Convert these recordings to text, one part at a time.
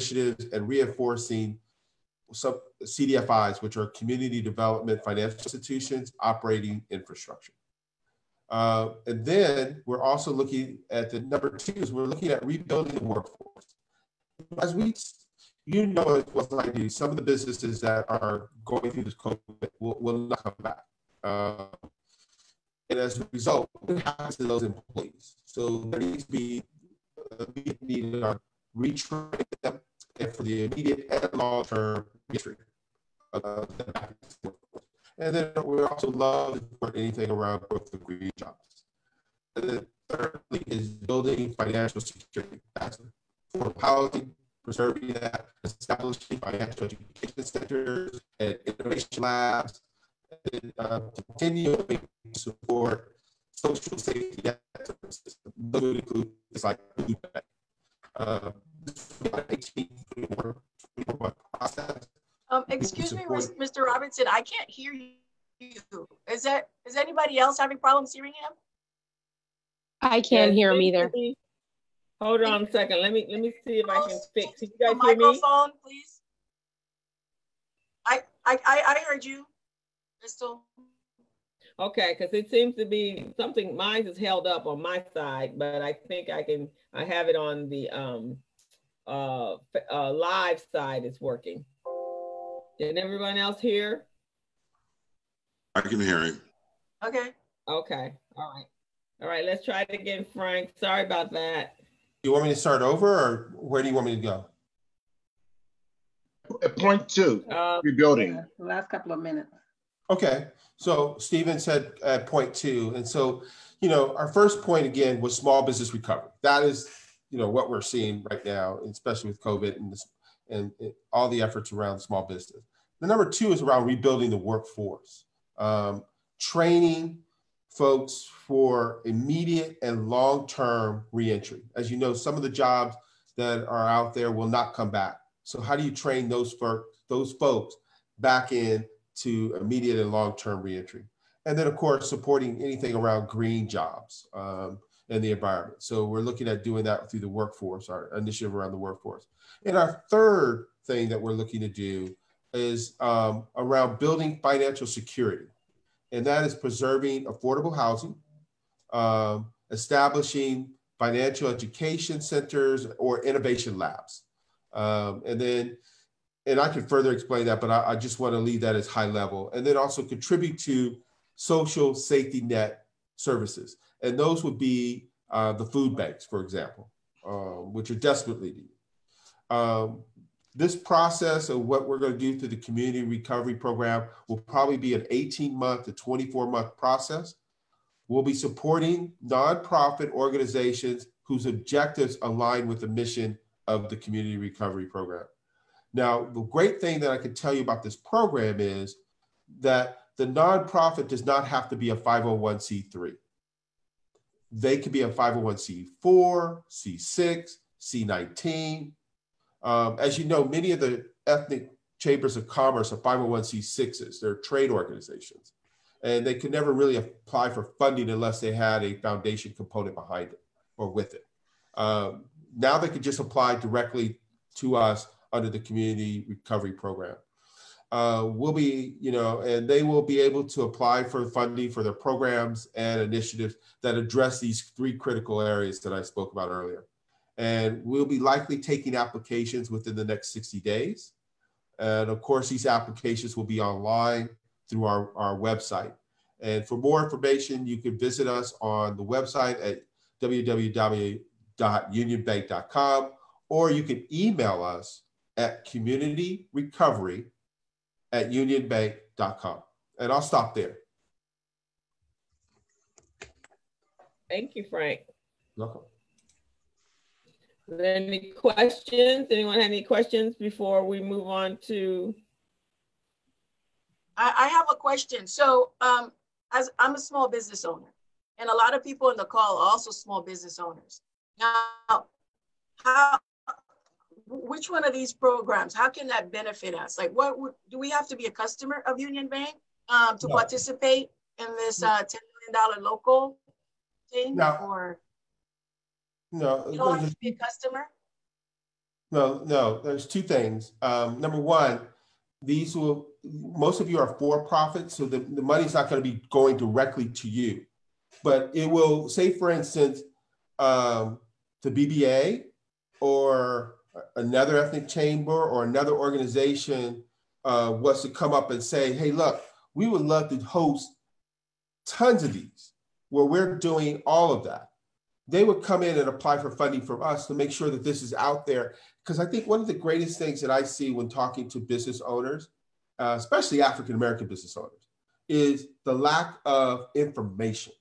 initiatives and reinforcing some CDFIs, which are community development financial institutions operating infrastructure. Uh, and then we're also looking at the number two is we're looking at rebuilding the workforce. As we, you know, as well as I do, some of the businesses that are going through this COVID will, will not come back. Uh, and as a result, what happens to those employees? So there needs to be uh, we need to retrain them for the immediate and long term history. And then we also love support anything around growth of green jobs. And then thirdly is building financial security. That's for policy, preserving that, establishing financial education centers and innovation labs, and uh, continuing to support social safety services. Would include things like food bank. Uh, 18, 21, 21 process um, excuse me, Mr. Robinson, I can't hear you. Is that is anybody else having problems hearing him? I can't hear him either. Hold on a second. Let me let me see if I can fix. Can you guys hear me? Microphone, please. I I I heard you, Crystal. Okay, because it seems to be something. Mine is held up on my side, but I think I can. I have it on the um uh, uh live side. is working. Did everyone else hear? I can hear him. Okay. Okay. All right. All right. Let's try it again, Frank. Sorry about that. Do You want me to start over or where do you want me to go? Point two, uh, rebuilding. Yeah, last couple of minutes. Okay. So Stephen said at point two. And so, you know, our first point again was small business recovery. That is, you know, what we're seeing right now, especially with COVID and this, and all the efforts around small business. The number two is around rebuilding the workforce, um, training folks for immediate and long-term reentry. As you know, some of the jobs that are out there will not come back. So how do you train those for those folks back in to immediate and long-term reentry? And then of course, supporting anything around green jobs um, and the environment. So we're looking at doing that through the workforce, our initiative around the workforce. And our third thing that we're looking to do is um, around building financial security, and that is preserving affordable housing, um, establishing financial education centers or innovation labs. Um, and then, and I can further explain that, but I, I just want to leave that as high level. And then also contribute to social safety net services. And those would be uh, the food banks, for example, uh, which are desperately needed. Um, this process of what we're going to do through the community recovery program will probably be an 18 month to 24 month process. We'll be supporting nonprofit organizations whose objectives align with the mission of the community recovery program. Now, the great thing that I can tell you about this program is that the nonprofit does not have to be a 501c3. They could be a 501c4, C6, C19, um, as you know, many of the ethnic chambers of commerce are 501c6s, they're trade organizations. And they could never really apply for funding unless they had a foundation component behind it or with it. Um, now they could just apply directly to us under the community recovery program. Uh, we'll be, you know, and they will be able to apply for funding for their programs and initiatives that address these three critical areas that I spoke about earlier and we'll be likely taking applications within the next 60 days. And of course, these applications will be online through our, our website. And for more information, you can visit us on the website at www.unionbank.com or you can email us at communityrecovery at unionbank.com. And I'll stop there. Thank you, Frank. Welcome. Any questions? Anyone have any questions before we move on to? I, I have a question. So um, as I'm a small business owner and a lot of people in the call are also small business owners. Now, how, which one of these programs, how can that benefit us? Like what do we have to be a customer of Union Bank um, to no. participate in this uh, $10 million local thing? No. Or? No, you don't have to be a customer. No, no, there's two things. Um, number one, these will, most of you are for profit, so the, the money's not going to be going directly to you. But it will, say, for instance, um, the BBA or another ethnic chamber or another organization uh, was to come up and say, hey, look, we would love to host tons of these where we're doing all of that. They would come in and apply for funding from us to make sure that this is out there. Because I think one of the greatest things that I see when talking to business owners, uh, especially African American business owners, is the lack of information.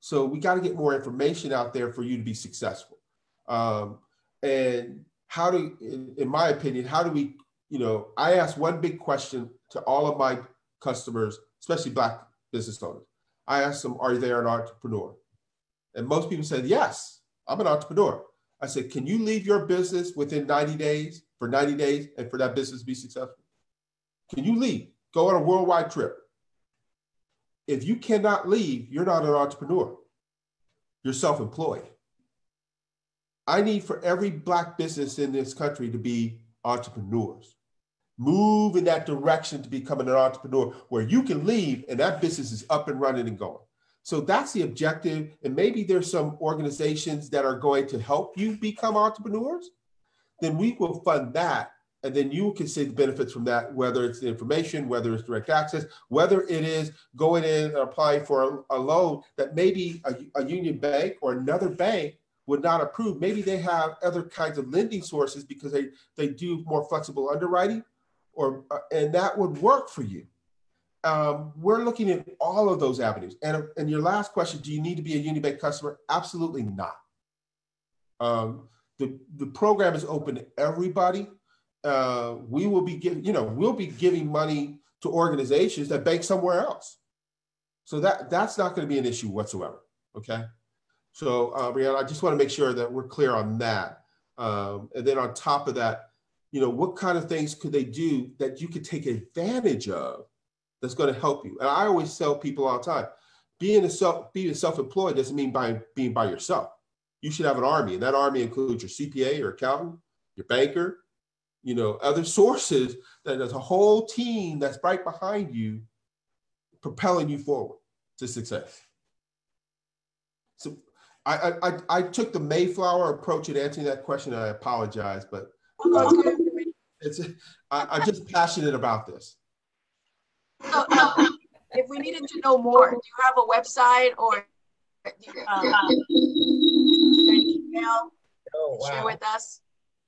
So we got to get more information out there for you to be successful. Um, and how do, in, my opinion, how do we, you know, I ask one big question to all of my customers, especially Black business owners. I ask them, are they an entrepreneur? And most people said, yes, I'm an entrepreneur. I said, can you leave your business within 90 days for 90 days and for that business to be successful? Can you leave? Go on a worldwide trip. If you cannot leave, you're not an entrepreneur. You're self employed. I need for every Black business in this country to be entrepreneurs. Move in that direction to becoming an entrepreneur where you can leave and that business is up and running and going. So that's the objective. And maybe there's some organizations that are going to help you become entrepreneurs. Then we will fund that. And then you can see the benefits from that, whether it's the information, whether it's direct access, whether it is going in and applying for a, a loan that maybe a, a union bank or another bank would not approve. Maybe they have other kinds of lending sources because they, they do more flexible underwriting, or uh, and that would work for you um, we're looking at all of those avenues. And, and your last question, do you need to be a Union Bank customer? Absolutely not. Um, the, the program is open to everybody. Uh, we will be giving, you know, we'll be giving money to organizations that bank somewhere else. So that that's not going to be an issue whatsoever. Okay. So uh, Brianna, I just want to make sure that we're clear on that. Um, and then on top of that, you know, what kind of things could they do that you could take advantage of that's going to help you. And I always tell people all the time, being a self being self-employed doesn't mean by being by yourself. You should have an army, and that army includes your CPA or accountant, your banker, you know, other sources that there's a whole team that's right behind you, propelling you forward to success. So I I, I took the Mayflower approach in answering that question. I apologize, but uh, it's I, I'm just passionate about this. So, uh, if we needed to know more, do you have a website or um, an email oh, wow. share with us?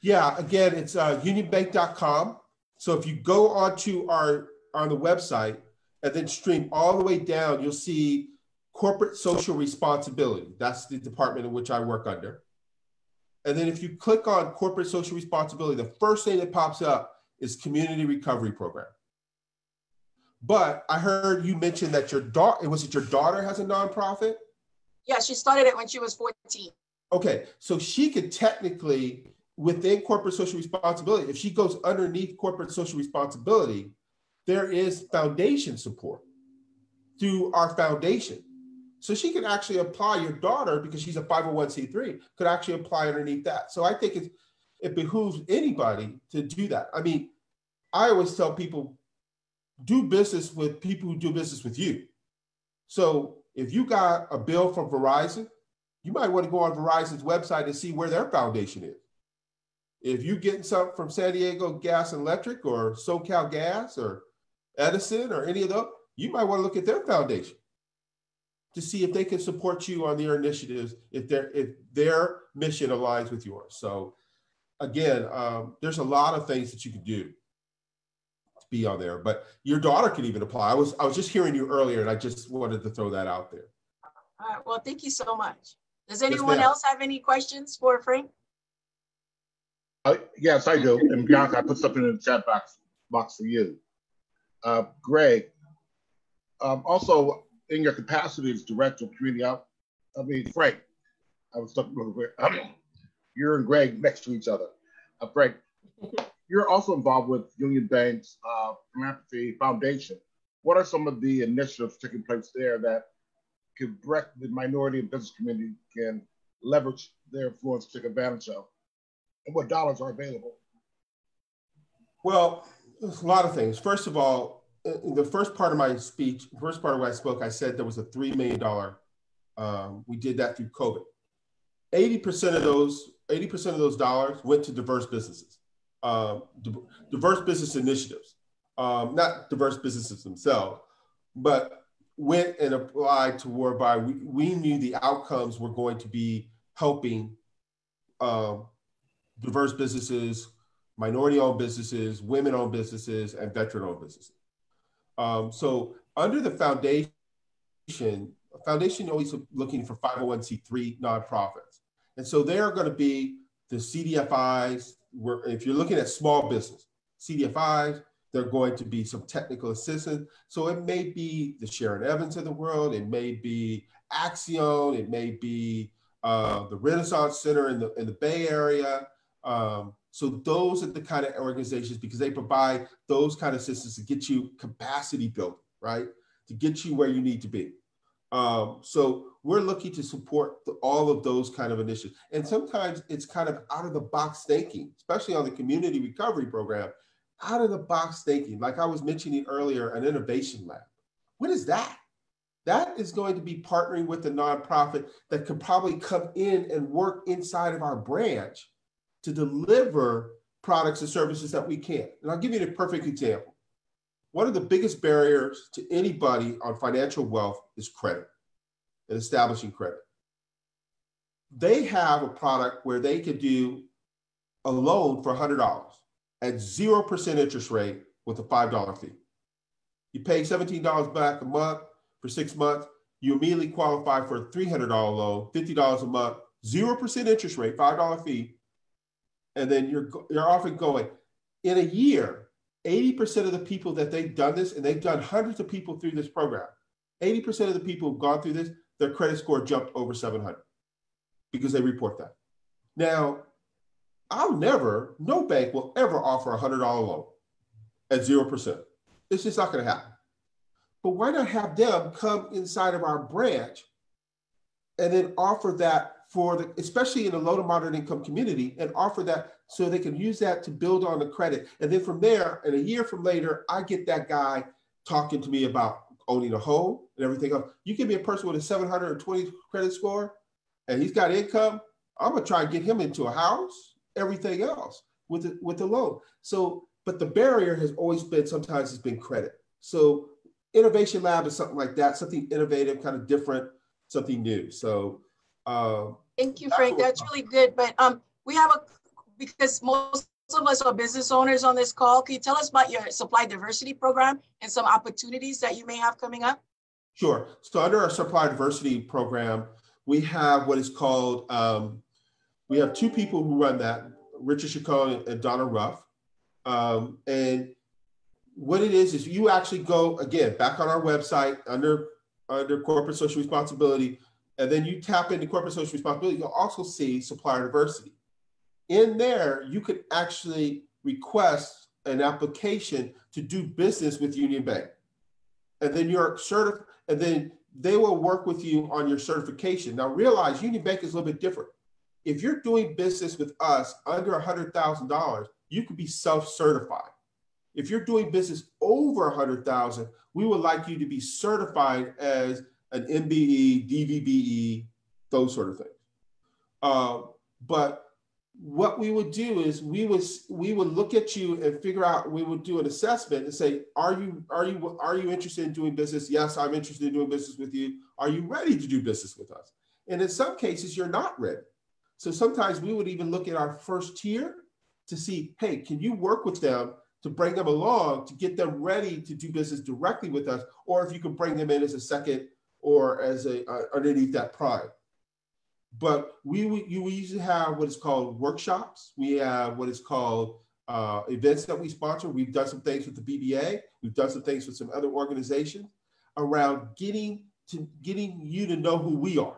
Yeah, again, it's uh, unionbank.com. So if you go onto our on the website and then stream all the way down, you'll see corporate social responsibility. That's the department in which I work under. And then if you click on corporate social responsibility, the first thing that pops up is community recovery program. But I heard you mention that your daughter, it was it your daughter has a nonprofit? Yeah, she started it when she was 14. Okay, so she could technically, within corporate social responsibility, if she goes underneath corporate social responsibility, there is foundation support through our foundation. So she can actually apply your daughter because she's a 501c3 could actually apply underneath that. So I think it's, it behooves anybody to do that. I mean, I always tell people do business with people who do business with you. So if you got a bill from Verizon, you might want to go on Verizon's website and see where their foundation is. If you're getting something from San Diego Gas and Electric or SoCal Gas or Edison or any of those, you might want to look at their foundation to see if they can support you on their initiatives if their if their mission aligns with yours. So again, um, there's a lot of things that you can do to be on there. But your daughter can even apply. I was I was just hearing you earlier, and I just wanted to throw that out there. All right. Well, thank you so much. Does anyone yes, else have any questions for Frank? Uh, yes, I do. And Bianca, I put something in the chat box box for you. Uh, Greg, um, also in your capacity as director of community out, I mean Frank, I was talking real quick. you're and Greg next to each other. Uh, Frank, you're also involved with Union Bank's uh, Philanthropy Foundation. What are some of the initiatives taking place there that could the minority and business community can leverage their influence to take advantage of? and what dollars are available? Well, there's a lot of things. First of all, in the first part of my speech, first part of what I spoke, I said there was a $3 million, um, we did that through COVID. 80% of those, 80% of those dollars went to diverse businesses, um, diverse business initiatives, um, not diverse businesses themselves, but went and applied to whereby we, we knew the outcomes were going to be helping um, diverse businesses, minority owned businesses, women owned businesses, and veteran owned businesses. Um, so under the foundation, foundation always looking for 501c3 nonprofits. And so they are going to be the CDFIs, where if you're looking at small business, CDFIs, they're going to be some technical assistance. So it may be the Sharon Evans of the world, it may be Accion, it may be uh, the Renaissance Center in the, in the Bay Area. Um, so those are the kind of organizations because they provide those kind of systems to get you capacity built, right? To get you where you need to be. Um, so we're looking to support the, all of those kind of initiatives. And sometimes it's kind of out of the box thinking, especially on the community recovery program, out of the box thinking. Like I was mentioning earlier, an innovation lab. What is that? That is going to be partnering with a nonprofit that could probably come in and work inside of our branch to deliver products and services that we can't. And I'll give you a perfect example. One of the biggest barriers to anybody on financial wealth is credit and establishing credit. They have a product where they could do a loan for $100 at 0% interest rate with a $5 fee. You pay $17 back a month, for six months, you immediately qualify for a $300 loan, $50 a month, 0% interest rate, $5 fee. And then you're, you're often going, in a year, 80% of the people that they've done this, and they've done hundreds of people through this program, 80% of the people who've gone through this, their credit score jumped over 700 because they report that. Now, I'll never, no bank will ever offer a $100 loan at 0%. It's just not going to happen. But why not have them come inside of our branch and then offer that for the, especially in the low to moderate income community, and offer that so they can use that to build on the credit. And then from there, and a year from later, I get that guy talking to me about owning a home and everything else. You give me a person with a 720 credit score and he's got income, I'm gonna try and get him into a house, everything else with the, with the loan. So, but the barrier has always been sometimes it's been credit. So innovation lab is something like that, something innovative, kind of different, something new. So um, thank you, Frank. That's really good. But um, we have a because most of us are business owners on this call. Can you tell us about your supply diversity program and some opportunities that you may have coming up? Sure. So under our supply diversity program, we have what is called um, we have two people who run that, Richard Chacon and Donna Ruff. Um, and what it is is you actually go again back on our website under under corporate social responsibility, and then you tap into corporate social responsibility. You'll also see supplier diversity. In there, you could actually request an application to do business with Union Bank, and then you're certified, and then they will work with you on your certification. Now, realize Union Bank is a little bit different. If you're doing business with us under $100,000, you could be self-certified. If you're doing business over 100,000, we would like you to be certified as an MBE, DVBE, those sort of things. Uh, but what we would do is we would we would look at you and figure out we would do an assessment and say are you are you are you interested in doing business? Yes i'm interested in doing business with you. Are you ready to do business with us? And in some cases you're not ready. So sometimes we would even look at our first tier to see hey can you work with them to bring them along to get them ready to do business directly with us, or if you can bring them in as a second or as a uh, underneath that prime. But we, we you usually have what is called workshops. We have what is called uh, events that we sponsor. We've done some things with the BBA. We've done some things with some other organizations around getting to getting you to know who we are,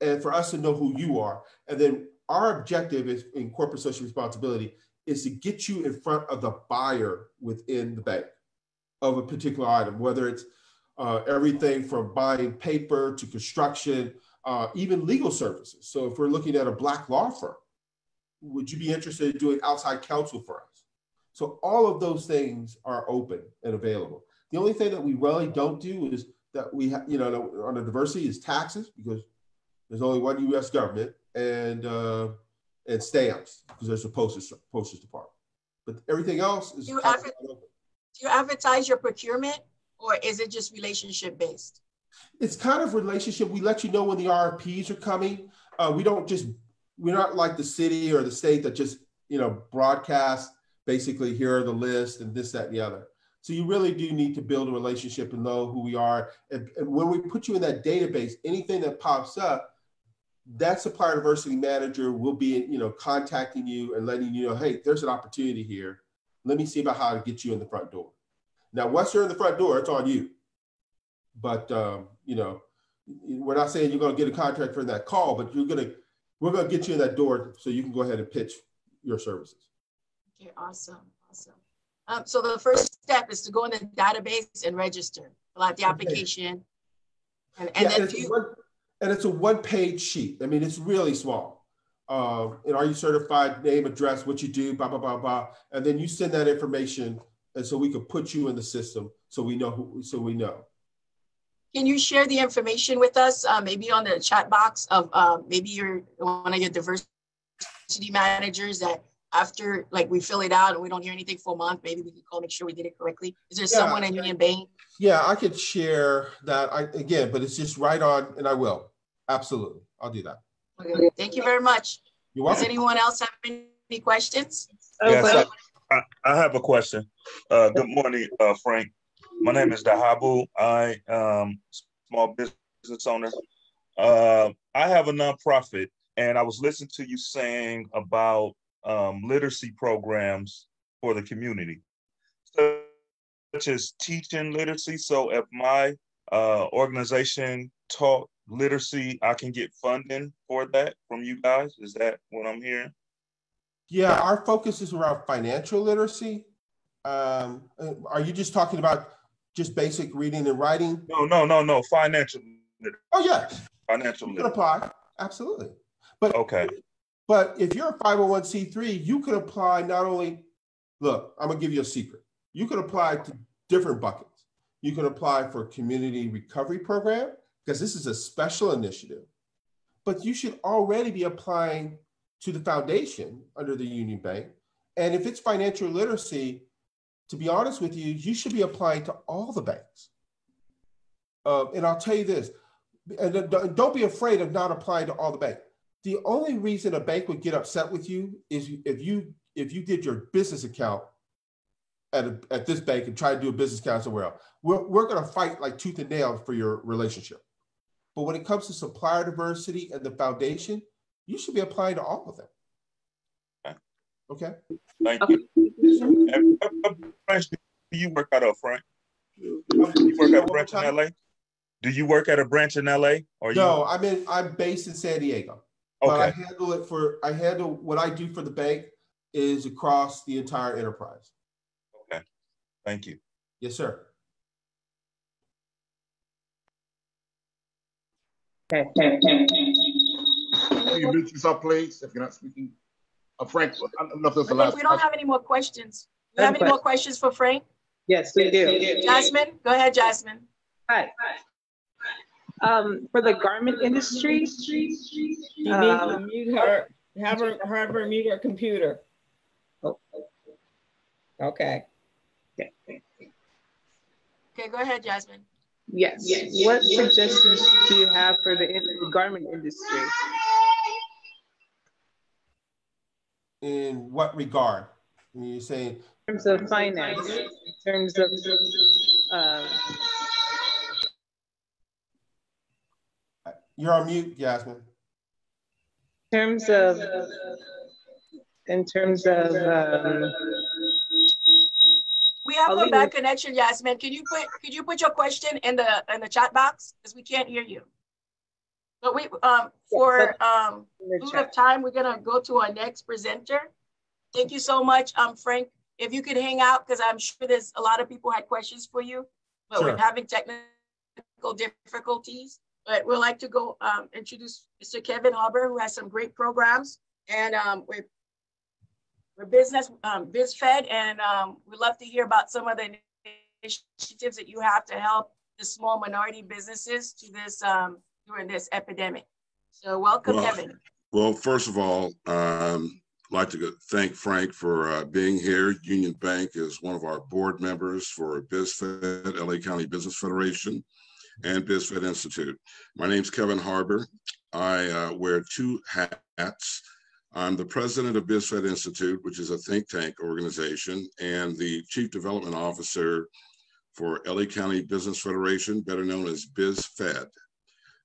and for us to know who you are. And then our objective is in corporate social responsibility is to get you in front of the buyer within the bank of a particular item, whether it's uh, everything from buying paper to construction, uh, even legal services. So if we're looking at a black law firm, would you be interested in doing outside counsel for us? So all of those things are open and available. The only thing that we really don't do is that we have, you know, on the diversity is taxes because there's only one U.S. government and uh, and stamps because there's a postage postage department. But everything else is. Do you, adver- do you advertise your procurement, or is it just relationship based? It's kind of relationship. We let you know when the RFPs are coming. Uh, we don't just we're not like the city or the state that just you know broadcast basically here are the list and this that and the other. So you really do need to build a relationship and know who we are. And, and when we put you in that database, anything that pops up, that supplier diversity manager will be, you know, contacting you and letting you know, hey, there's an opportunity here. Let me see about how to get you in the front door. Now, once you're in the front door, it's on you. But um, you know, we're not saying you're going to get a contract for that call, but you're going to, we're going to get you in that door so you can go ahead and pitch your services. Okay, awesome, awesome. Um, so the first step is to go in the database and register, fill out the application. And, and yeah, then and it's, you, one, and it's a one page sheet. I mean, it's really small. Um, and are you certified, name, address, what you do, blah, blah, blah, blah. And then you send that information and so we could put you in the system so we know who, so we know. Can you share the information with us, uh, maybe on the chat box of uh, maybe you're one of your diversity managers that after like we fill it out and we don't hear anything for a month, maybe we can call, make sure we did it correctly. Is there yeah, someone in Union Bank? Yeah, I could share that I, again, but it's just right on and I will. Absolutely. I'll do that. Okay. Thank you very much. You're welcome. Does anyone else have any questions? Yes, I, I, have a question. Uh, good morning, uh, Frank. My name is Dahabu. I am small business owner. Uh, I have a nonprofit, and I was listening to you saying about um, literacy programs for the community, such as teaching literacy. So if my uh, organization taught literacy, I can get funding for that from you guys. Is that what I'm hearing? Yeah, our focus is around financial literacy. Um, are you just talking about just basic reading and writing? No, no, no, no. Financial. Literacy. Oh yeah, financial. You can apply absolutely, but okay. But if you're a 501c3, you can apply not only, look, I'm gonna give you a secret. You can apply to different buckets. You can apply for a community recovery program because this is a special initiative. But you should already be applying to the foundation under the Union Bank. And if it's financial literacy, to be honest with you, you should be applying to all the banks. Uh, and I'll tell you this, and don't be afraid of not applying to all the banks the only reason a bank would get upset with you is if you if you did your business account at, a, at this bank and try to do a business account somewhere else. We're, we're going to fight like tooth and nail for your relationship. But when it comes to supplier diversity and the foundation, you should be applying to all of them. Okay. Thank you. Do you work out of Frank? Do you work at a branch in LA? Do you work at a branch in LA? Or no, you... I'm in. I'm based in San Diego. Okay. But I handle it for I handle what I do for the bank is across the entire enterprise. Okay. Thank you. Yes, sir. Okay. Can you mute yourself, please, if you're not speaking? Uh, Frank, I don't know if that's the last. We don't have any more questions. Do you have any more questions for Frank? Yes, we do. Jasmine, go ahead, Jasmine. Hi. Um, for the garment industry, you need um, to mute her. Have her, have her mute her computer. Oh. Okay. Okay. Okay, go ahead, Jasmine. Yes. yes. What suggestions do you have for the, the garment industry? In what regard? You saying in terms of finance, in terms of uh, You're on mute, Jasmine. In terms of, in terms of, um, we have a bad connection, Jasmine. Can you put could you put your question in the in the chat box because we can't hear you. But we um for um food of time, we're gonna go to our next presenter. Thank you so much, um Frank. If you could hang out, because I'm sure there's a lot of people had questions for you, but sure. we're having technical difficulties. But we'd like to go um, introduce Mr. Kevin Huber, who has some great programs. And um, we we're business um, BizFed, and um, we'd love to hear about some of the initiatives that you have to help the small minority businesses to this um, during this epidemic. So welcome, well, Kevin. Well, first of all, um, I'd like to thank Frank for uh, being here. Union Bank is one of our board members for BizFed, LA County Business Federation, and BizFed Institute. My name's Kevin Harbor. I uh, wear two hats. I'm the president of BizFed Institute, which is a think tank organization, and the chief development officer for LA County Business Federation, better known as BizFed.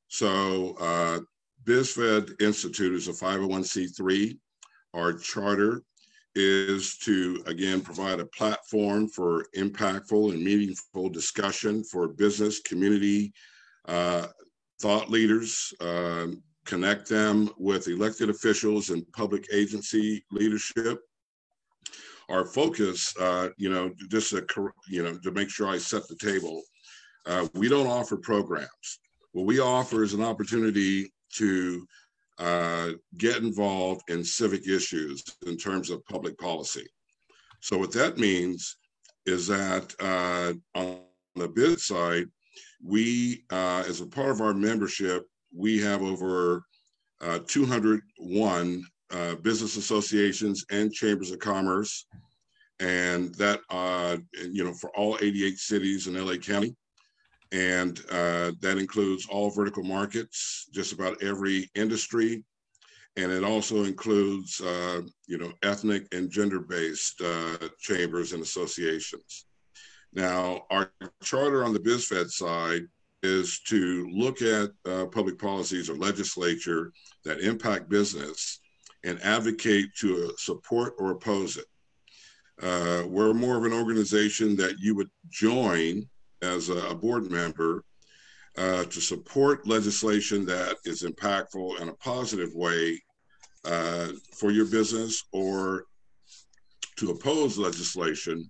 So uh, BizFed Institute is a 501c3. Our charter is to, again, provide a platform for impactful and meaningful discussion for business, community, uh, thought leaders, uh, connect them with elected officials and public agency leadership. Our focus, uh, you know, just a, you know, to make sure I set the table, uh, we don't offer programs. What we offer is an opportunity to uh, get involved in civic issues in terms of public policy. So what that means is that uh, on the bid side, we, uh, as a part of our membership, we have over uh, 201 uh, business associations and chambers of commerce, and that uh, you know for all 88 cities in LA County, and uh, that includes all vertical markets, just about every industry, and it also includes uh, you know ethnic and gender-based uh, chambers and associations. Now, our charter on the BizFed side is to look at uh, public policies or legislature that impact business and advocate to uh, support or oppose it. Uh, we're more of an organization that you would join as a, board member uh, to support legislation that is impactful in a positive way uh, for your business or to oppose legislation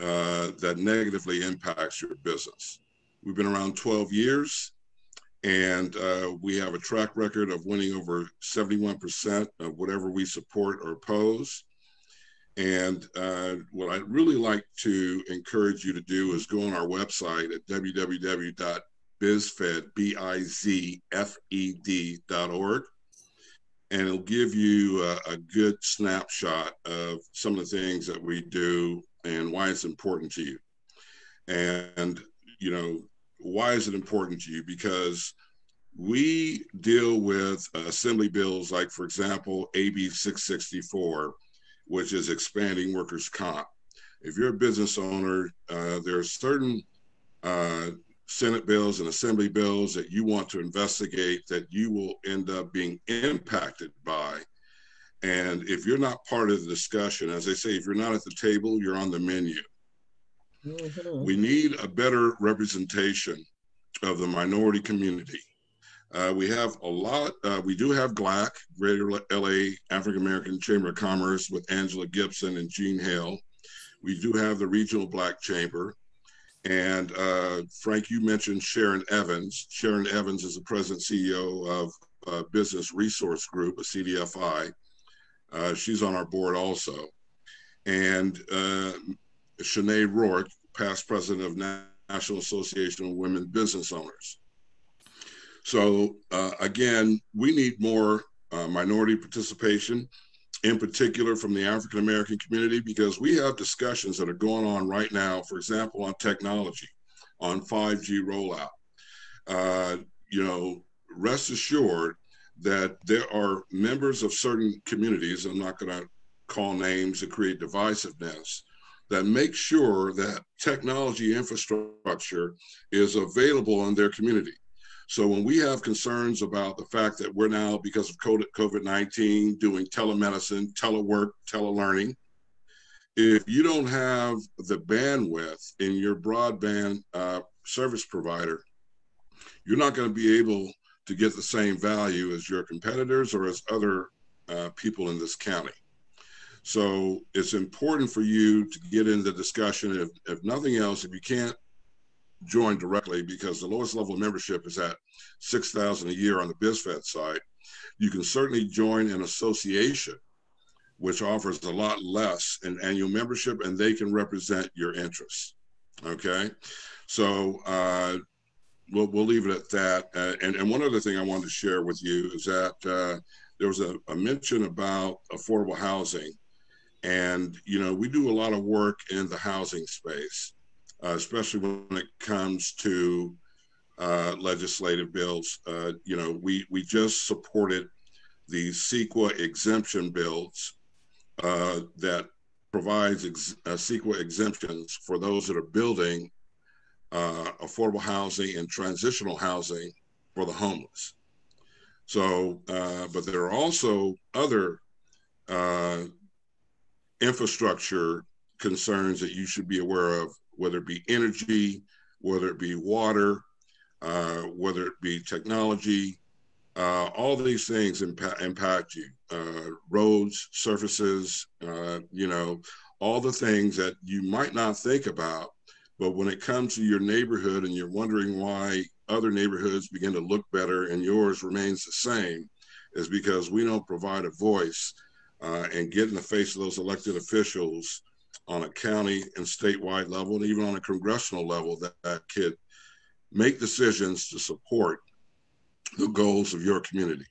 uh, that negatively impacts your business. We've been around 12 years and uh, we have a track record of winning over 71% of whatever we support or oppose. And uh, what I'd really like to encourage you to do is go on our website at www.bizfed.org. And it'll give you a, a good snapshot of some of the things that we do and why it's important to you. And, you know, why is it important to you? Because we deal with assembly bills like, for example, AB 664, which is expanding workers' comp. If you're a business owner, uh, there are certain uh, Senate bills and assembly bills that you want to investigate that you will end up being impacted by. And if you're not part of the discussion, as I say, if you're not at the table, you're on the menu. Mm-hmm. We need a better representation of the minority community. Uh, we have a lot, uh, we do have GLAC, Greater LA African American Chamber of Commerce with Angela Gibson and Jean Hale. We do have the Regional Black Chamber. And uh, Frank, you mentioned Sharon Evans. Sharon Evans is the president CEO of uh, Business Resource Group, a CDFI. Uh, she's on our board also. And uh, Shanae Rourke, past president of National Association of Women Business Owners. So uh, again, we need more uh, minority participation, in particular from the African American community, because we have discussions that are going on right now, for example, on technology, on 5G rollout. Uh, you know, rest assured that there are members of certain communities, I'm not going to call names to create divisiveness, that make sure that technology infrastructure is available in their community. So when we have concerns about the fact that we're now, because of COVID-19, doing telemedicine, telework, telelearning, if you don't have the bandwidth in your broadband uh, service provider, you're not going to be able to get the same value as your competitors or as other uh, people in this county. So it's important for you to get in the discussion. If, if nothing else, if you can't join directly, because the lowest level of membership is at 6000 a year on the BizFed side, you can certainly join an association which offers a lot less in annual membership, and they can represent your interests. Okay, so uh, we'll we'll leave it at that. Uh, and and one other thing I wanted to share with you is that uh, there was a, a mention about affordable housing, and you know we do a lot of work in the housing space, uh, especially when it comes to uh, legislative bills. Uh, you know, we we just supported the CEQA exemption bills uh, that provides ex- uh, CEQA exemptions for those that are building uh, affordable housing and transitional housing for the homeless. So, but there are also other infrastructure concerns that you should be aware of, whether it be energy, whether it be water, uh, whether it be technology, uh, all these things impact, impact you. Uh, roads, surfaces, uh, you know, all the things that you might not think about. But when it comes to your neighborhood and you're wondering why other neighborhoods begin to look better and yours remains the same, is because we don't provide a voice uh, and get in the face of those elected officials on a county and statewide level and even on a congressional level that, that could make decisions to support the goals of your community.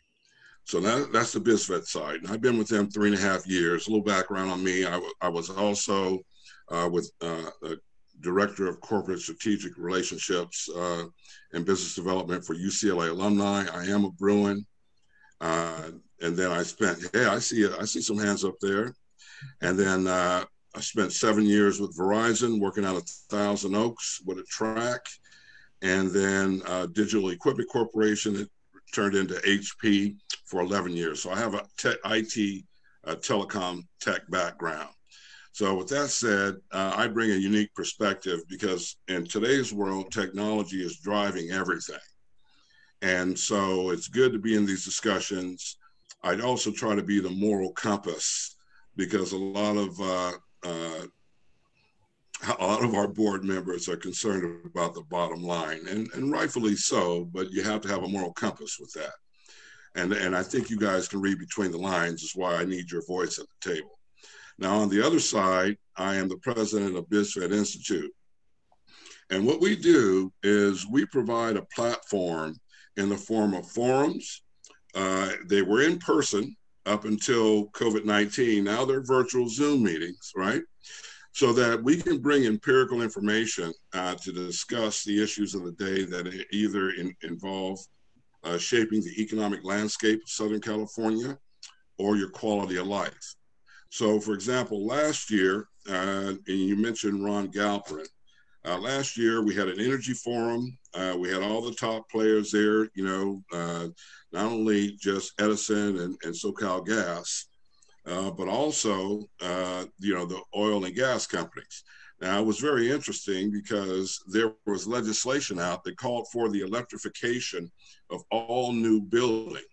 So that, that's the BizFed side. And I've been with them three and a half years. A little background on me. I, I was also uh, with uh, Director of Corporate Strategic Relationships uh, and Business Development for UCLA alumni. I am a Bruin. Uh, and then I spent, hey, I see, I see some hands up there. And then uh, I spent seven years with Verizon working out of Thousand Oaks with a track and then uh, Digital Equipment Corporation turned into HP for 11 years. So I have a te- IT uh, telecom tech background. So with that said, uh, I bring a unique perspective because in today's world, technology is driving everything. And so it's good to be in these discussions. I'd also try to be the moral compass because a lot of uh, uh, a lot of our board members are concerned about the bottom line, and, and rightfully so, but you have to have a moral compass with that. And, and I think you guys can read between the lines, is why I need your voice at the table. Now, on the other side, I am the president of BizFed Institute. And what we do is we provide a platform in the form of forums. Uh, they were in person up until COVID 19. Now they're virtual Zoom meetings, right? so that we can bring empirical information uh, to discuss the issues of the day that either in, involve uh, shaping the economic landscape of Southern California or your quality of life. So, for example, last year, uh, and you mentioned Ron Galperin, uh, last year we had an energy forum. Uh, we had all the top players there, you know, uh, not only just Edison and, and SoCal Gas, uh, but also, uh, you know, the oil and gas companies. Now, it was very interesting because there was legislation out that called for the electrification of all new building,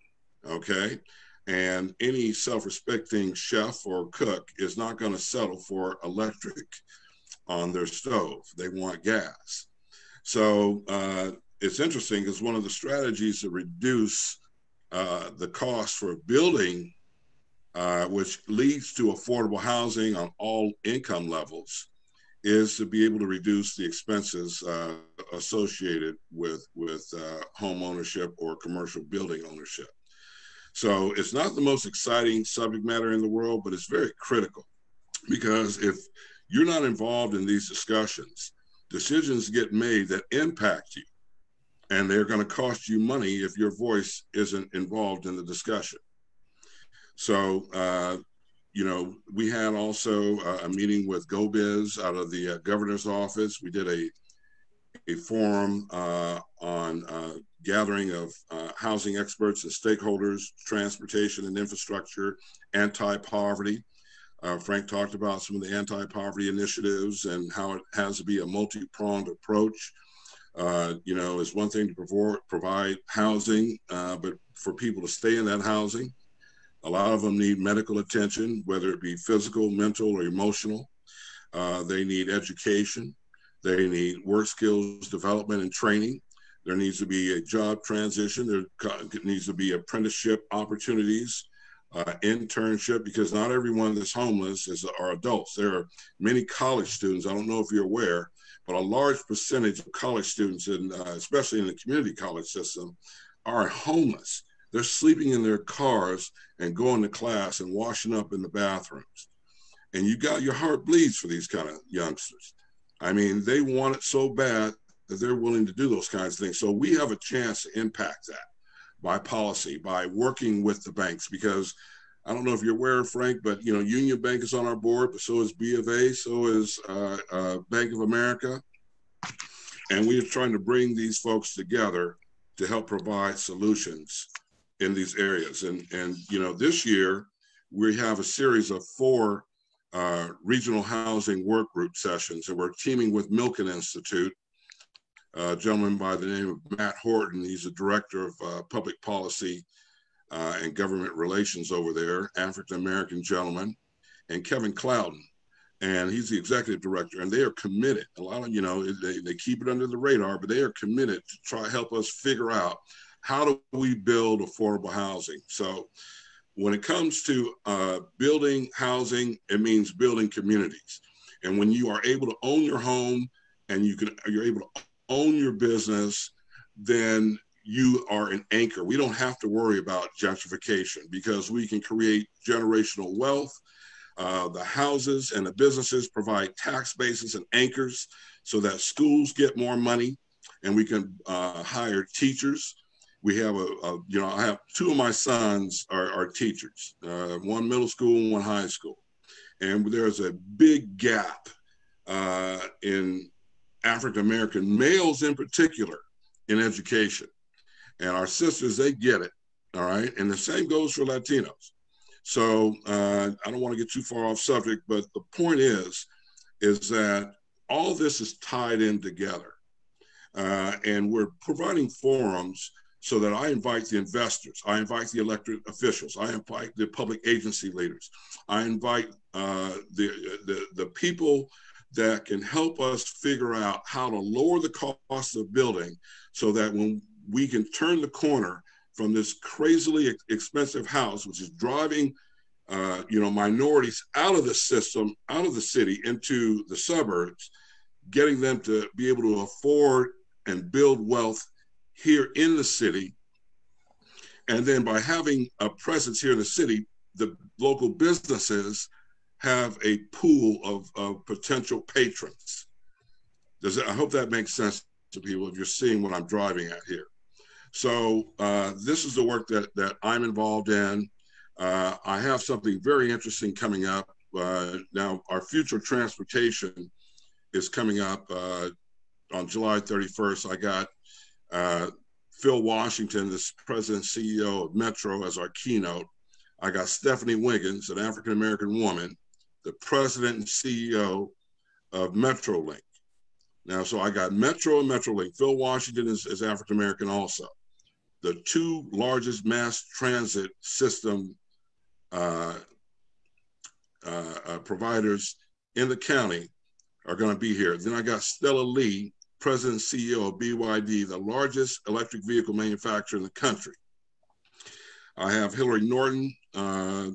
okay? And any self-respecting chef or cook is not going to settle for electric on their stove. They want gas. So uh, it's interesting because one of the strategies to reduce uh, the cost for building uh, which leads to affordable housing on all income levels, is to be able to reduce the expenses uh, associated with with uh, home ownership or commercial building ownership. So it's not the most exciting subject matter in the world, but it's very critical because if you're not involved in these discussions, decisions get made that impact you, and they're going to cost you money if your voice isn't involved in the discussion. So, uh, you know, we had also a, a meeting with GoBiz out of the uh, governor's office. We did a a forum uh, on uh, gathering of uh, housing experts and stakeholders, transportation and infrastructure, anti-poverty. Uh, Frank talked about some of the anti-poverty initiatives and how it has to be a multi-pronged approach. Uh, you know, it's one thing to provide, provide housing, uh, but for people to stay in that housing, a lot of them need medical attention, whether it be physical, mental, or emotional. Uh, they need education. They need work skills development and training. There needs to be a job transition. There needs to be apprenticeship opportunities. Uh, internship because not everyone that's homeless is are adults. There are many college students. I don't know if you're aware, but a large percentage of college students, in, uh, especially in the community college system, are homeless. They're sleeping in their cars and going to class and washing up in the bathrooms. And you got your heart bleeds for these kind of youngsters. I mean, they want it so bad that they're willing to do those kinds of things. So we have a chance to impact that by policy, by working with the banks, because I don't know if you're aware, Frank, but you know, Union Bank is on our board, but so is B of A, so is uh, uh, Bank of America, and we are trying to bring these folks together to help provide solutions in these areas. And and you know, this year we have a series of four uh, regional housing work group sessions, and we're teaming with Milken Institute a gentleman by the name of Matt Horton. He's a director of uh, public policy uh, and government relations over there, African American gentleman, and Kevin Klowden. And he's the executive director, and they are committed. A lot of, you know, they, they keep it under the radar, but they are committed to try to help us figure out how do we build affordable housing. So when it comes to uh, building housing, it means building communities. And when you are able to own your home and you can, you're able to own your business, then you are an anchor. We don't have to worry about gentrification because we can create generational wealth. Uh, the houses and the businesses provide tax bases and anchors so that schools get more money and we can uh, hire teachers. We have a, a, you know, I have two of my sons are, are teachers, uh, one middle school and one high school. And there's a big gap uh, in African American males in particular in education. And our sisters, they get it. All right. And the same goes for Latinos. So uh, I don't want to get too far off subject, but the point is, is that all this is tied in together. Uh, and we're providing forums so that I invite the investors, I invite the elected officials, I invite the public agency leaders, I invite uh, the, the, the people that can help us figure out how to lower the cost of building so that when we can turn the corner from this crazily expensive house, which is driving uh, you know, minorities out of the system, out of the city into the suburbs, getting them to be able to afford and build wealth here in the city. And then by having a presence here in the city, the local businesses have a pool of, of potential patrons. Does it, I hope that makes sense to people if you're seeing what I'm driving at here. So uh, this is the work that, that I'm involved in. Uh, I have something very interesting coming up. Uh, now, our future transportation is coming up uh, on July 31st. I got uh, Phil Washington, the president CEO of Metro, as our keynote. I got Stephanie Wiggins, an African American woman, the president and CEO of Metrolink. Now, so I got Metro and Metrolink. Phil Washington is, is African American also. The two largest mass transit system uh, uh, uh, providers in the county are going to be here. Then I got Stella Li, president and CEO of BYD, the largest electric vehicle manufacturer in the country. I have Hillary Norton, uh,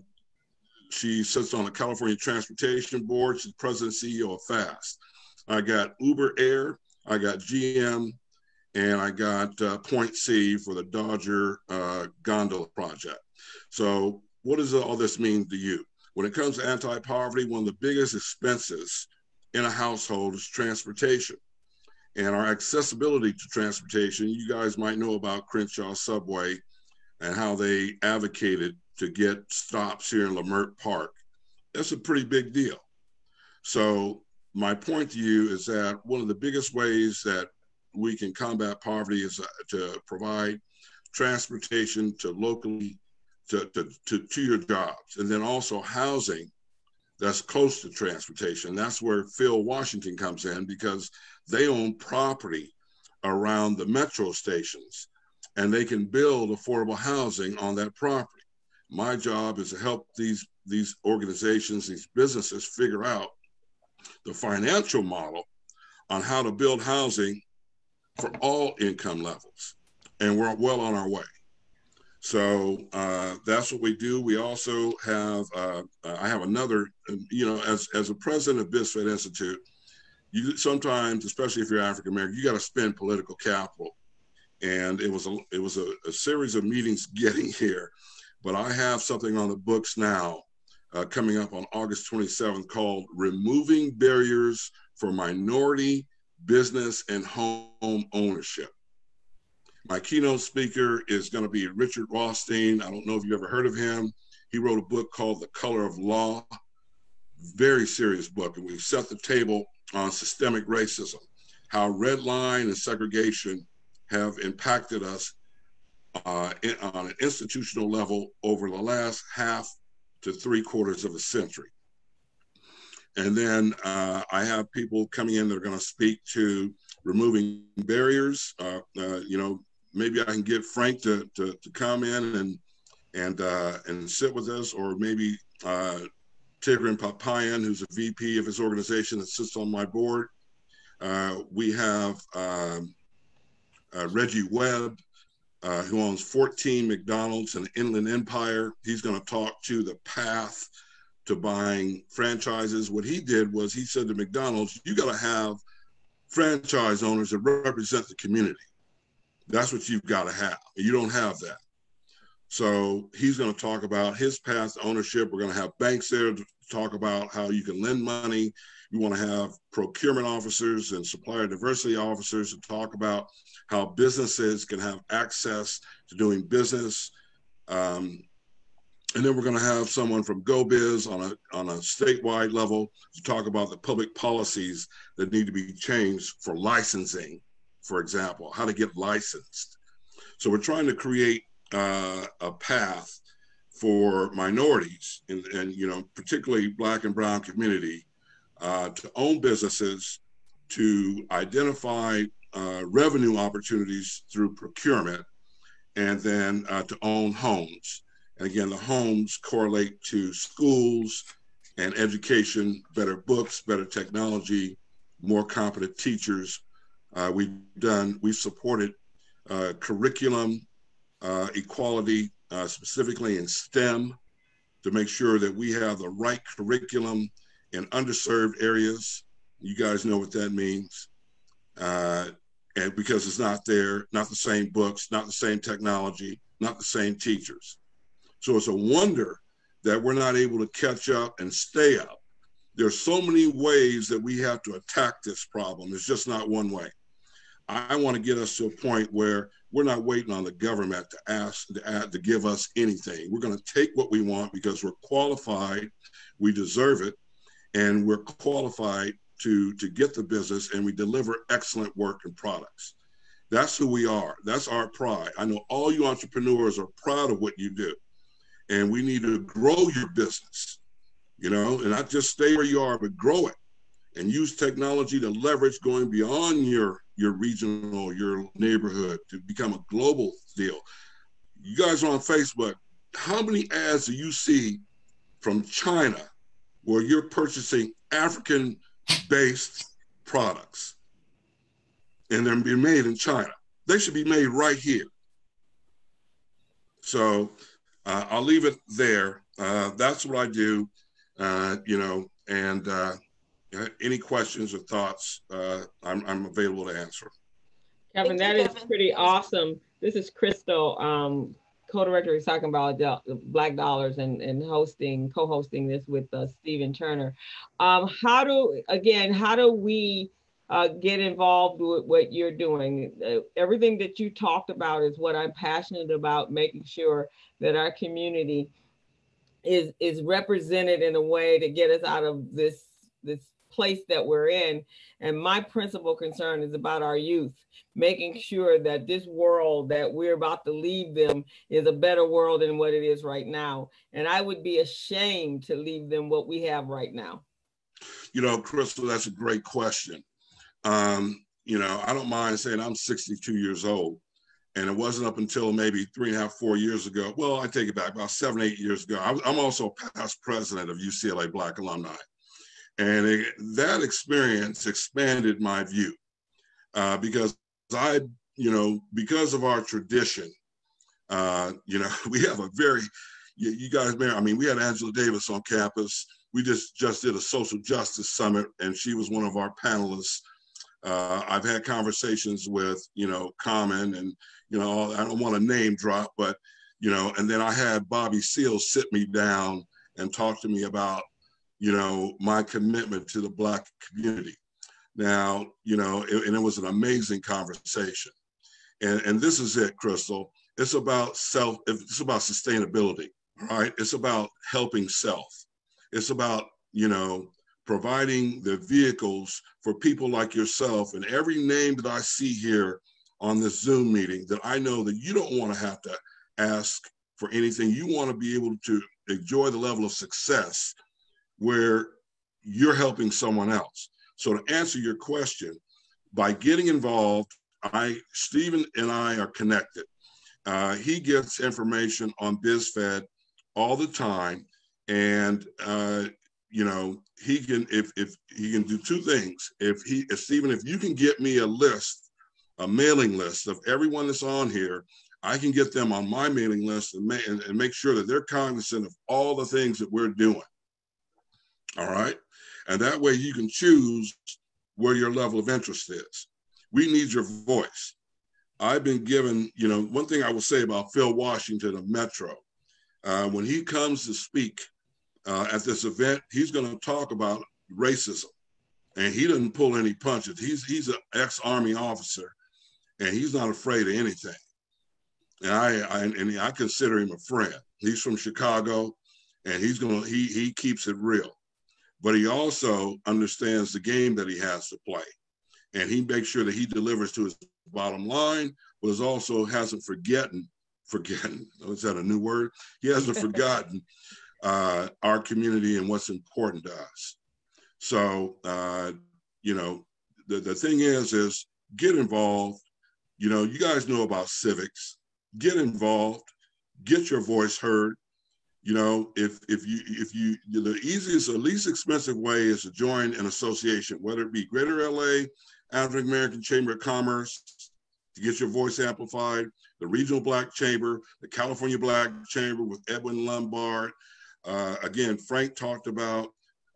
she sits on the California Transportation Board. She's president CEO of FAST. I got Uber Air, I got GM, and I got uh, Point C for the Dodger uh, Gondola project. So, what does all this mean to you? When it comes to anti poverty, one of the biggest expenses in a household is transportation. And our accessibility to transportation, you guys might know about Crenshaw Subway and how they advocated to get stops here in Leimert Park. That's a pretty big deal. So my point to you is that one of the biggest ways that we can combat poverty is uh, to provide transportation to locally to, to, to, to your jobs and then also housing that's close to transportation. That's where Phil Washington comes in because they own property around the metro stations and they can build affordable housing on that property my job is to help these these organizations, these businesses figure out the financial model on how to build housing for all income levels. And we're well on our way. So uh, that's what we do. We also have, uh, I have another, you know, as, as a president of BizFed Institute, you sometimes, especially if you're African American, you got to spend political capital. And it was a, it was a, a, series of meetings getting here, but I have something on the books now uh, coming up on August 27th called Removing Barriers for Minority Business and Home Ownership. My keynote speaker is going to be Richard Rothstein. I don't know if you've ever heard of him. He wrote a book called The Color of Law, very serious book. And we set the table on systemic racism, how red line and segregation have impacted us uh, on an institutional level over the last half to three quarters of a century. And then uh, I have people coming in that are going to speak to removing barriers. Uh, uh, you know, maybe I can get Frank to, to, to come in and and uh, and sit with us, or maybe uh, Tigran Papayan, who's a VP of his organization that sits on my board. Uh, we have um, Reggie Webb, uh, who owns 14 McDonald's and Inland Empire. He's going to talk to the path to buying franchises. What he did was he said to McDonald's, you got to have franchise owners that represent the community. That's what you've got to have. You don't have that. So he's going to talk about his past ownership. We're going to have banks there to talk about how you can lend money. You want to have procurement officers and supplier diversity officers to talk about how businesses can have access to doing business. Um, and then we're going to have someone from GoBiz on a on a statewide level to talk about the public policies that need to be changed for licensing for example, how to get licensed. So we're trying to create uh, a path for minorities and, and, you know, particularly black and brown community uh, to own businesses, to identify uh, revenue opportunities through procurement, and then uh, to own homes. And again, the homes correlate to schools and education, better books, better technology, more competent teachers, uh, we've done, we've supported uh, curriculum equality, specifically in STEM, to make sure that we have the right curriculum in underserved areas. You guys know what that means. Uh, and because it's not there, not the same books, not the same technology, not the same teachers. So it's a wonder that we're not able to catch up and stay up. There's so many ways that we have to attack this problem. It's just not one way. I want to get us to a point where we're not waiting on the government to ask to, to give us anything. We're going to take what we want because we're qualified, we deserve it, and we're qualified to to get the business, and we deliver excellent work and products. That's who we are. That's our pride. I know all you entrepreneurs are proud of what you do, and we need to grow your business. You know, and not just stay where you are, but grow it and use technology to leverage going beyond your your regional, your neighborhood to become a global deal. You guys are on Facebook. How many ads do you see from China where you're purchasing African based products and they're being made in China? They should be made right here. So uh, I'll leave it there. Uh, that's what I do, uh, you know, and uh, any questions or thoughts, uh, I'm, I'm available to answer. Kevin, that is pretty awesome. This is Crystal, um, co-director is talking about Black Dollars and, and hosting, co-hosting this with uh, Stephen Turner. Um, how do, again, how do we uh, get involved with what you're doing? Uh, everything that you talked about is what I'm passionate about, making sure that our community is, is represented in a way to get us out of this, this place that we're in. And my principal concern is about our youth, making sure that this world that we're about to leave them is a better world than what it is right now. And I would be ashamed to leave them what we have right now. You know, Crystal, that's a great question. Um, you know, I don't mind saying I'm 62 years old. And it wasn't up until maybe three and a half, four years ago. Well, I take it back, about seven, eight years ago. I, am also past president of UCLA Black Alumni. And it, that experience expanded my view uh, because I, you know, because of our tradition, Uh, you know, we have a very, you, you guys, man, I mean, we had Angela Davis on campus. We just just did a social justice summit, and she was one of our panelists. Uh, I've had conversations with, you know, Common, and you know, I don't want to name drop, but you know, and then I had Bobby Seals sit me down and talk to me about, you know, my commitment to the Black community. Now, you know, it, and it was an amazing conversation. And, and this is it, Crystal. It's about self, it's about sustainability, right? It's about helping self. It's about, you know, providing the vehicles for people like yourself and every name that I see here on this Zoom meeting that I know that you don't want to have to ask for anything. You want to be able to enjoy the level of success where you're helping someone else. So to answer your question, by getting involved, I Stephen and I are connected. Uh, he gets information on BizFed all the time, and uh, you know he can if if he can do two things. If he if Stephen, if you can get me a list, a mailing list of everyone that's on here, I can get them on my mailing list and, and, and make sure that they're cognizant of all the things that we're doing. All right. And that way you can choose where your level of interest is. We need your voice. I've been given, you know, one thing I will say about Phil Washington of Metro, uh, when he comes to speak uh, at this event, he's going to talk about racism, and he doesn't pull any punches. He's he's an ex-army officer, and he's not afraid of anything and I, I and I consider him a friend. He's from Chicago, and he's gonna he he keeps it real, but he also understands the game that he has to play, and he makes sure that he delivers to his bottom line, but is also hasn't forgotten forgotten. Is that a new word? He hasn't forgotten uh, our community and what's important to us. So uh, you know, the the thing is is get involved. You know, you guys know about civics get involved, get your voice heard. You know, if if you if you the easiest or least expensive way is to join an association, whether it be Greater LA, African American Chamber of Commerce, to get your voice amplified, the Regional Black Chamber, the California Black Chamber with Edwin Lombard. Uh, again, Frank talked about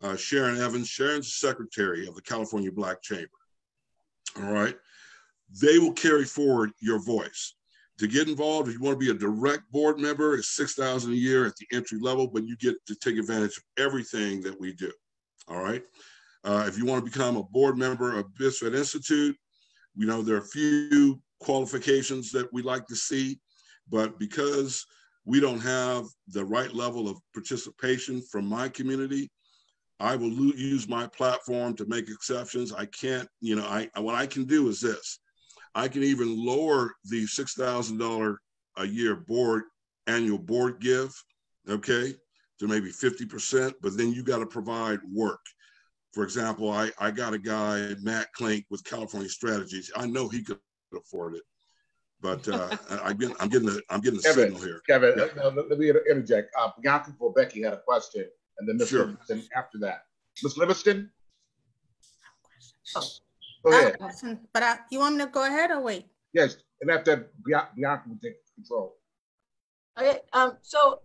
uh, Sharon Evans. Sharon's secretary of the California Black Chamber. All right. They will carry forward your voice to get involved, if you want to be a direct board member, it's 6000 a year at the entry level, but you get to take advantage of everything that we do. All right. Uh, if you want to become a board member of BizFed Institute, we know there are a few qualifications that we like to see, but because we don't have the right level of participation from my community, I will use my platform to make exceptions. I can't, you know, I what I can do is this. I can even lower the $6,000 a year board, annual board give, okay, to maybe 50%, but then you got to provide work. For example, I, I got a guy, Matt Klink with California Strategies. I know he could afford it, but uh, I'm getting, I'm getting the, I'm getting the Kevin, signal here. Kevin, yeah. let, let, me interject. Uh, Bianca for Becky had a question, and then Ms. Sure. Livingston after that. Ms. Livingston? Oh. Go ahead. But I, you want me to go ahead or wait? Yes, and after Bianca will take control. Okay, um, so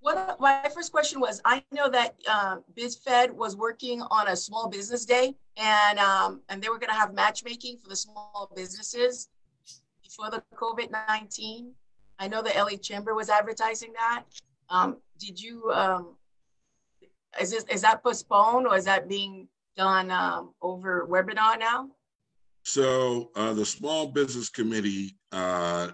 what my first question was, I know that um, BizFed was working on a small business day and um, and they were gonna have matchmaking for the small businesses before the COVID-19. I know the LA Chamber was advertising that. Um, did you, um, is, this, is that postponed or is that being done um, over webinar now? So uh, the Small Business Committee, uh,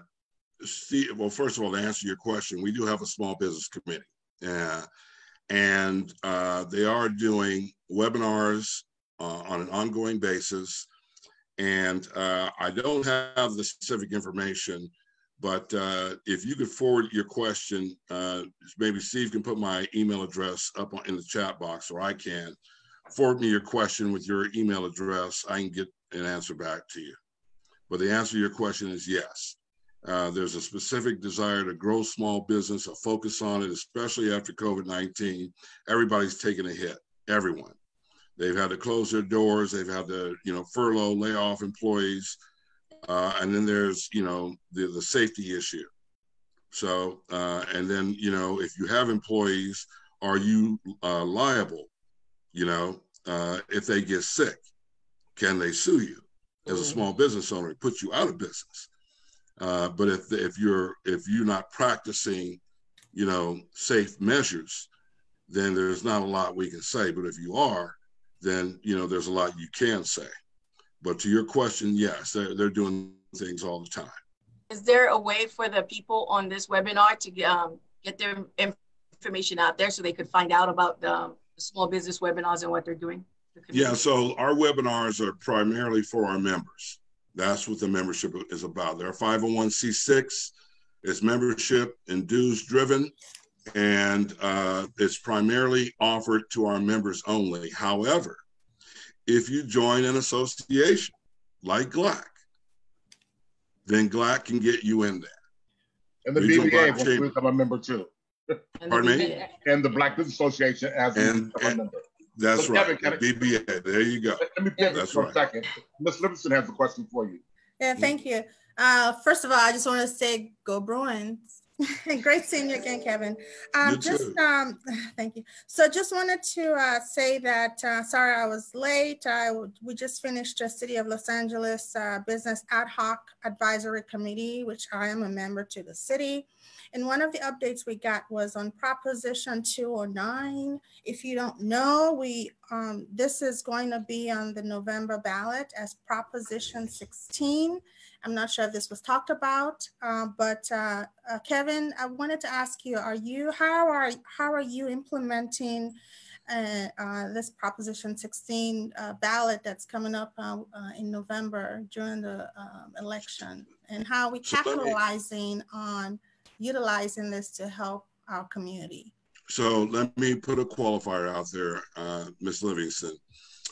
see, well, first of all, to answer your question, we do have a Small Business Committee. Uh, and uh, they are doing webinars uh, on an ongoing basis. And uh, I don't have the specific information, but if you could forward your question, maybe Steve can put my email address up in the chat box, or I can forward me your question with your email address, I can get an answer back to you. But the answer to your question is yes. Uh, there's a specific desire to grow small business, a focus on it, especially after COVID 19. Everybody's taking a hit, everyone. They've had to close their doors, they've had to, you know, furlough, lay off employees. Uh, and then there's, you know, the, the safety issue. So, uh, and then, you know, if you have employees, are you uh, liable? You know, uh, if they get sick, can they sue you as a Mhm. small business owner? It puts you out of business. Uh, but if if you're if you're not practicing, you know, safe measures, then there's not a lot we can say. But if you are, then you know there's a lot you can say. But to your question, yes, they're they're doing things all the time. Is there a way for the people on this webinar to um, get their information out there so they could find out about the small business webinars and what they're doing? The? Yeah, so our webinars are primarily for our members. That's what the membership is about. They're 501c6. It's membership and dues driven, and uh, it's primarily offered to our members only. However, if you join an association like GLAC, then GLAC can get you in there. And the Regional BBA Black wants become a member too. And the Pardon me? And the Black Business Association as And- a member. That's But right. Kevin, BBA. There you go. Let let me pivot That's for a second. Ms. Livingston has a question for you. Yeah, thank you. Uh, first of all, I just want to say go Bruins. Great seeing you again, Kevin. Um, You just too. um, thank you. So just wanted to uh, say that uh, sorry I was late. I w- we just finished the City of Los Angeles uh, Business Ad Hoc Advisory Committee, which I am a member to the city. And one of the updates we got was on Proposition 209. If you don't know, we um, this is going to be on the November ballot as Proposition 16. I'm not sure if this was talked about, uh, but uh, uh, Kevin, I wanted to ask you: Are you how are how are you implementing uh, uh, this Proposition 16 uh, ballot that's coming up in November during the um, election, and how are we So let me- capitalizing on utilizing this to help our community? So let me put a qualifier out there, uh, Ms. Livingston.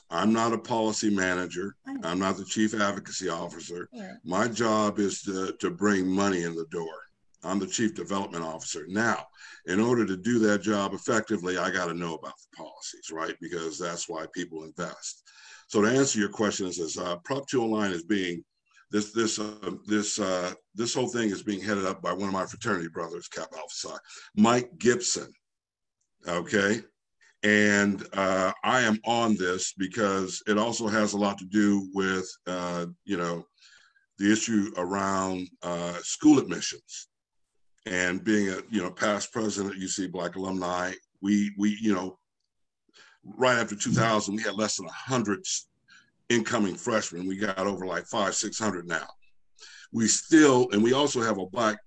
I'm not a policy manager. I'm not the chief advocacy officer. Yeah. My job is to, to bring money in the door. I'm the chief development officer. Now, in order to do that job effectively, I got to know about the policies, right? Because that's why people invest. So to answer your question, is, uh, Prop 209 is being this this uh, this uh, this whole thing is being headed up by one of my fraternity brothers, Kappa Alpha Psi, Mike Gibson. Okay, and uh, I am on this because it also has a lot to do with uh, you know the issue around uh, school admissions and being a you know past president of UC Black alumni. We we you know right after 2000 we had less than 100 incoming freshmen. We got over like five 600 now. We still and we also have a black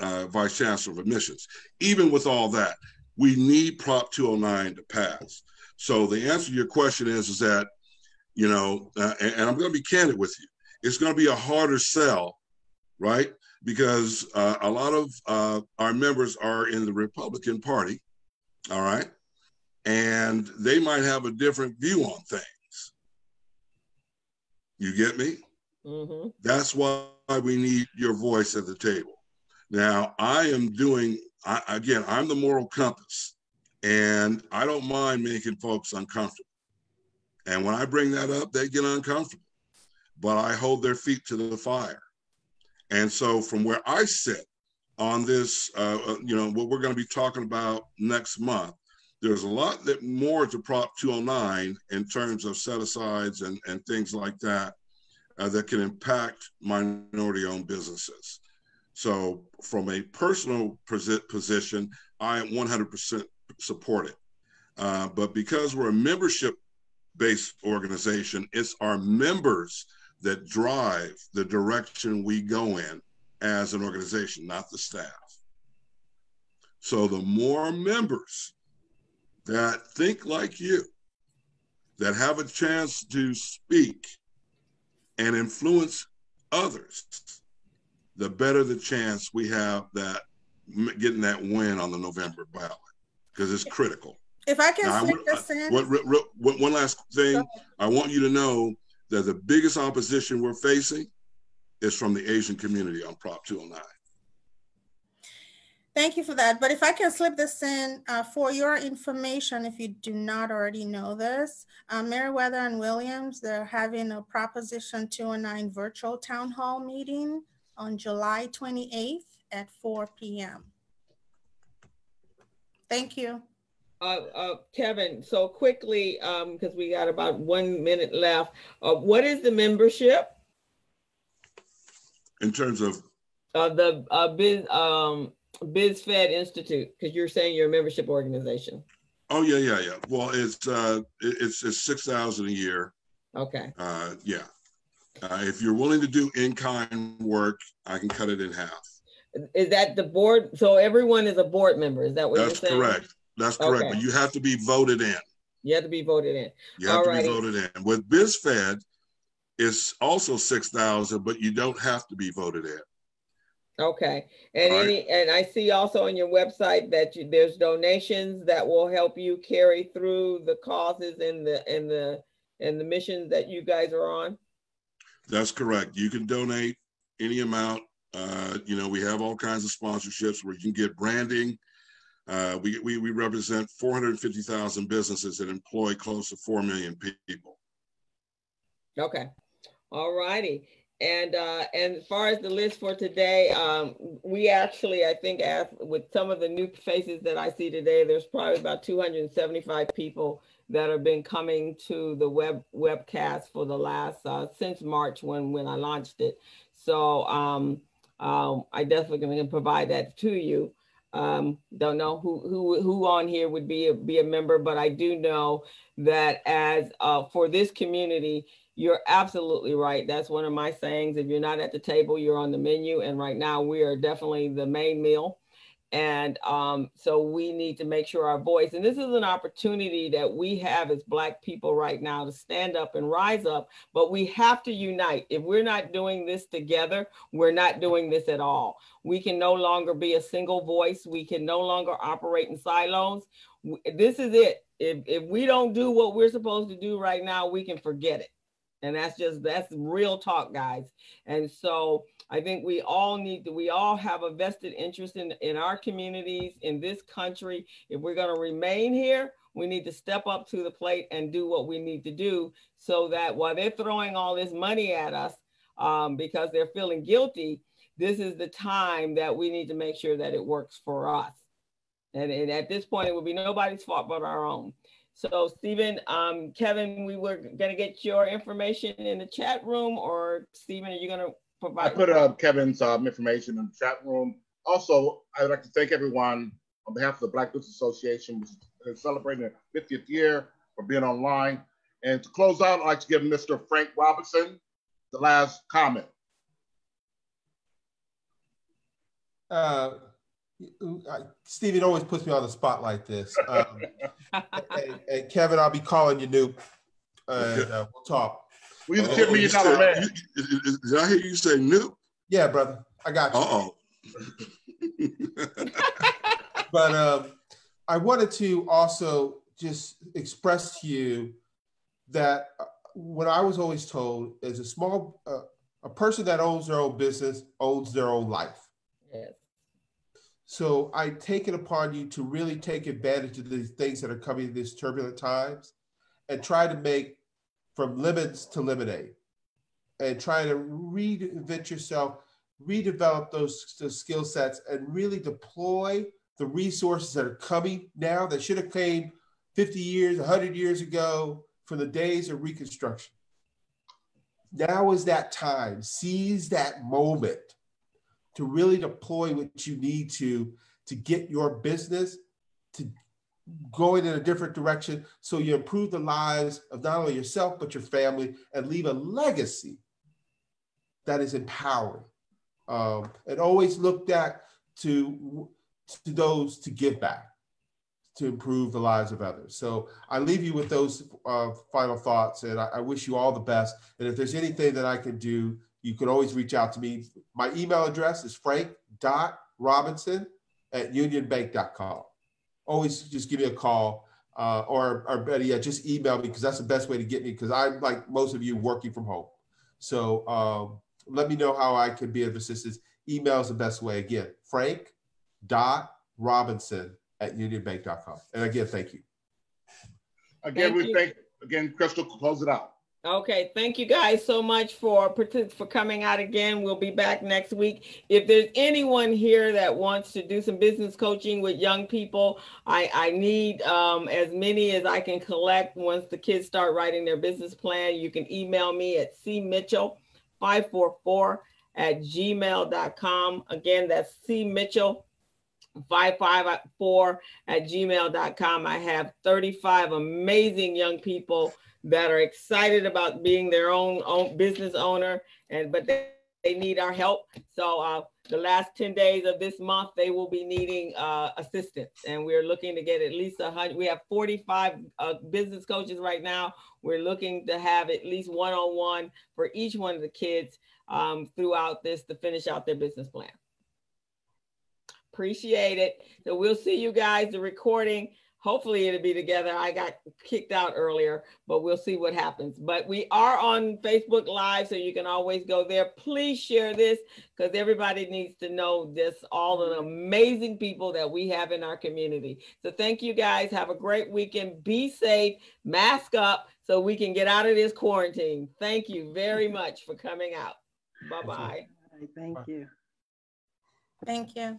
uh, vice chancellor of admissions. Even with all that, we need Prop 209 to pass. So the answer to your question is, is that, you know, uh, and, and I'm going to be candid with you, it's going to be a harder sell, right? Because uh, a lot of uh, our members are in the Republican Party, all right? And they might have a different view on things. You get me? Mm-hmm. That's why we need your voice at the table. Now, I am doing, I, again, I'm the moral compass, and I don't mind making folks uncomfortable. And when I bring that up, they get uncomfortable, but I hold their feet to the fire. And so, from where I sit on this, uh, uh, you know, what we're going to be talking about next month, there's a lot that more to Prop 209 in terms of set asides and, and things like that uh, that can impact minority owned businesses. So, from a personal position, I am 100% support it. Uh, but because we're a membership based organization, it's our members that drive the direction we go in as an organization, not the staff. So, the more members that think like you, that have a chance to speak and influence others, the better the chance we have that getting that win on the November ballot because it's critical. If I can Now, I this in, What, re- one one last thing, I want you to know that the biggest opposition we're facing is from the Asian community on Prop 209. Thank you for that. But if I can slip this in uh, for your information, if you do not already know this, uh, Meriwether and Williams, they're having a Proposition 209 virtual town hall meeting on July 28th at 4 p.m. Thank you. Uh, uh, Kevin, so quickly, because um, we got about one minute left, uh, what is the membership? In terms of? Uh, the uh, Biz, um, BizFed Institute, because you're saying you're a membership organization. Oh yeah, yeah, yeah. Well, it's uh, it's it's six thousand a year. Okay. Uh, yeah. Uh, if you're willing to do in-kind work, I can cut it in half. Is that the board? So everyone is a board member. Is that what That's you're saying? correct. That's correct. Okay. But you have to be voted in. You have to be voted in. You have Alrighty. to be voted in. With BizFed, it's also six thousand, but you don't have to be voted in. Okay, and right. any, and I see also on your website that you, there's donations that will help you carry through the causes and the, and the, and the missions that you guys are on? That's correct. You can donate any amount. Uh, you know, we have all kinds of sponsorships where you can get branding. Uh, we, we, we represent 450,000 businesses that employ close to 4 million people. Okay, all righty. And, uh, and as far as the list for today, um, we actually, I think as with some of the new faces that I see today, there's probably about 275 people that have been coming to the web webcast for the last, uh, since March when, when I launched it. So, um, um, I definitely can provide that to you. Um, don't know who, who, who on here would be a, be a member, but I do know that as, uh, for this community, you're absolutely right. That's one of my sayings. If you're not at the table, you're on the menu. And right now, we are definitely the main meal. And um, so we need to make sure our voice, and this is an opportunity that we have as Black people right now to stand up and rise up, but we have to unite. If we're not doing this together, we're not doing this at all. We can no longer be a single voice. We can no longer operate in silos. This is it. If, if we don't do what we're supposed to do right now, we can forget it. And that's just, that's real talk, guys. And so I think we all need to, we all have a vested interest in, in our communities, in this country. If we're going to remain here, we need to step up to the plate and do what we need to do so that while they're throwing all this money at us um, because they're feeling guilty, this is the time that we need to make sure that it works for us. And, and at this point, it will be nobody's fault but our own. So Stephen, um, Kevin, we were gonna get your information in the chat room or Stephen, are you gonna provide? I put uh, Kevin's um, information in the chat room. Also, I'd like to thank everyone on behalf of the Black Business Association, which is celebrating their 50th year for being online. And to close out, I'd like to give Mr. Frank Robinson the last comment. Uh, I- Stephen always puts me on the spot like this. Um, and, and Kevin, I'll be calling you Nuke, and uh, we'll talk. We Uh-oh, used to $10 million you said- man. Did I hear you say new? Yeah, brother, I got you. Uh-oh. but um, I wanted to also just express to you that uh, what I was always told is a small, uh, a person that owns their own business owns their own life. Yes. So I take it upon you to really take advantage of these things that are coming in these turbulent times and try to make from lemons to lemonade and try to reinvent yourself, redevelop those, those skill sets and really deploy the resources that are coming now that should have came 50 years, 100 years ago from the days of Reconstruction. Now is that time. Seize that moment to really deploy what you need to to get your business to going in a different direction so you improve the lives of not only yourself but your family and leave a legacy that is empowering. Um, and always looked at to to those to give back to improve the lives of others. So i leave you with those uh, final thoughts and I, I wish you all the best. And if there's anything that i can do you can always reach out to me. My email address is frank.robinson at unionbank.com. Always just give me a call uh, or, or better yet, just email me because that's the best way to get me because I'm like most of you working from home. So um, let me know how I can be of assistance. Email is the best way. Again, frank.robinson at unionbank.com. And again, thank you. Again, Thank we you. thank, again, Crystal, close it out. Okay, thank you guys so much for for coming out again. We'll be back next week. If there's anyone here that wants to do some business coaching with young people, I, I need um, as many as I can collect once the kids start writing their business plan. You can email me at cmitchell544 at gmail.com. Again, that's cmitchell 554 at gmail.com. I have 35 amazing young people that are excited about being their own, own business owner and but they, they need our help. So uh, the last 10 days of this month they will be needing uh, assistance and we're looking to get at least 100 we have 45 uh, business coaches right now. We're looking to have at least one-on-one for each one of the kids um, throughout this to finish out their business plan. Appreciate it. So we'll see you guys the recording hopefully it'll be together. I got kicked out earlier, but we'll see what happens. But we are on Facebook Live, so you can always go there. Please share this because everybody needs to know this, all the amazing people that we have in our community. So thank you guys. Have a great weekend. Be safe, mask up so we can get out of this quarantine. Thank you very much for coming out. Bye-bye. Thank you. Thank you.